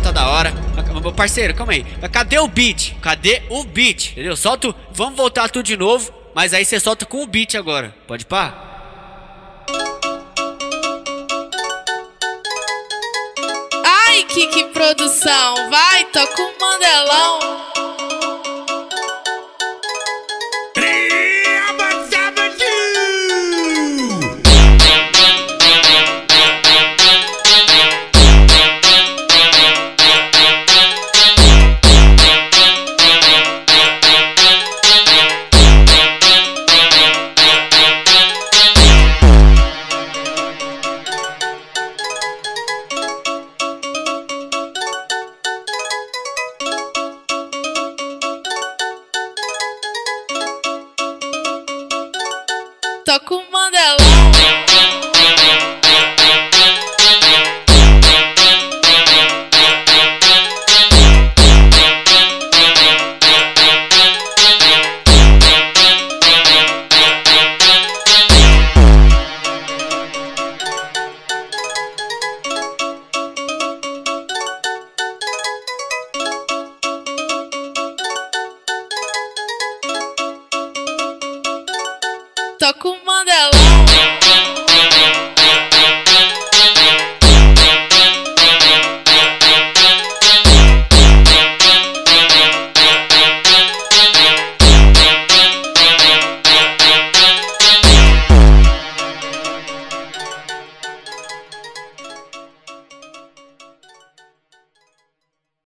tá da hora. Meu parceiro, calma aí. Cadê o beat? Cadê o beat? Entendeu? Solta. Vamos voltar tudo de novo. Mas aí você solta com o beat agora. Pode pá? Ai, que, que produção! Vai, toca Toca o Mandelão. toca o Mandela.